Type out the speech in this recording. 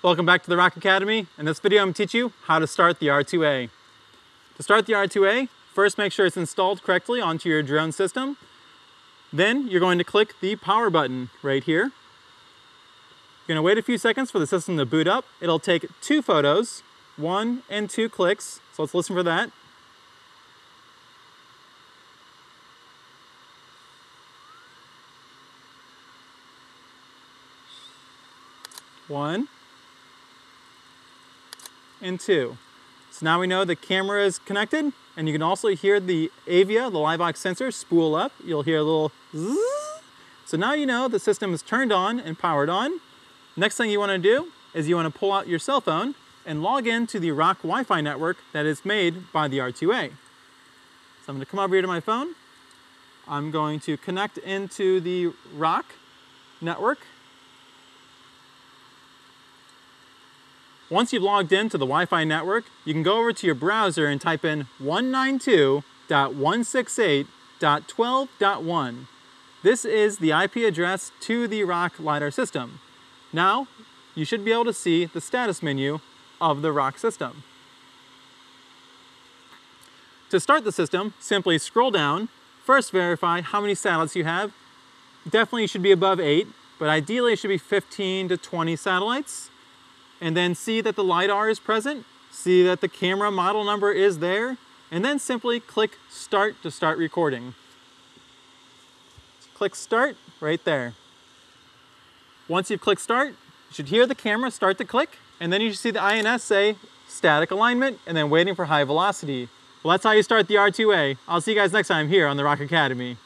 Welcome back to the Rock Academy. In this video, I'm gonna teach you how to start the R2A. To start the R2A, first make sure it's installed correctly onto your drone system. Then you're going to click the power button right here. You're gonna wait a few seconds for the system to boot up. It'll take two photos, one and two clicks. So let's listen for that. One and two. So now we know the camera is connected and you can also hear the Avia, the Livox sensor, spool up. You'll hear a little. So now you know the system is turned on and powered on. Next thing you want to do is you want to pull out your cell phone and log in to the Rock Wi-Fi network that is made by the R2A. So I'm going to come over here to my phone. I'm going to connect into the Rock network Once you've logged into the Wi-Fi network, you can go over to your browser and type in 192.168.12.1. This is the IP address to the ROCK LiDAR system. Now, you should be able to see the status menu of the ROCK system. To start the system, simply scroll down, first verify how many satellites you have. Definitely should be above eight, but ideally it should be 15 to 20 satellites and then see that the LiDAR is present, see that the camera model number is there, and then simply click Start to start recording. Click Start right there. Once you've clicked Start, you should hear the camera start to click, and then you should see the INS say static alignment, and then waiting for high velocity. Well, that's how you start the R2A. I'll see you guys next time here on the Rock Academy.